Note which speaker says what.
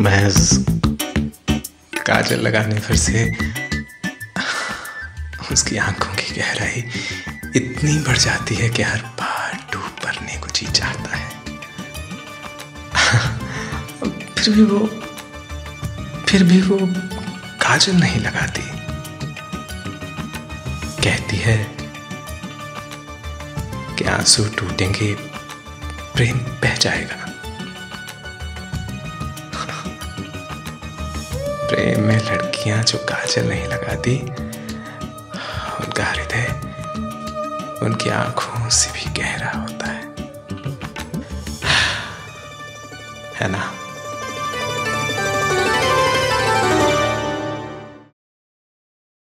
Speaker 1: महज काजल लगाने पर से उसकी आँखों की गहराई इतनी बढ़ जाती है कि हर बार डूब मरने को जी चाहता है। फिर भी वो, फिर भी वो काजल नहीं लगाती। कहती है कि आँसू टूटेंगे, प्रेम बह जाएगा। प्रेम में लड़कियाँ जो काजल नहीं लगाती उनका हृदय उनकी आँखों से भी गहरा होता है। है ना?